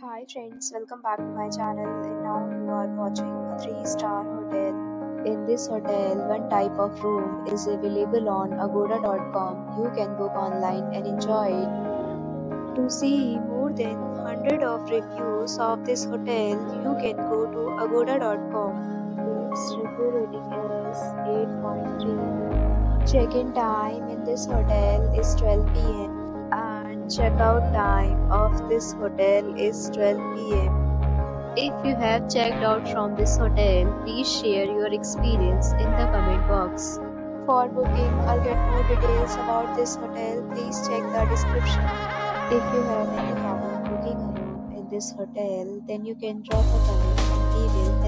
Hi friends, welcome back to my channel and now you are watching a 3-star hotel. In this hotel, one type of room is available on agoda.com. You can book online and enjoy it. To see more than 100 of reviews of this hotel, you can go to agoda.com. Its review rating is 8.3. Check-in time in this hotel is 12 pm check-out time of this hotel is 12 pm. If you have checked out from this hotel, please share your experience in the comment box. For booking or get more details about this hotel, please check the description. If you have any problem booking a room in this hotel, then you can drop a comment and we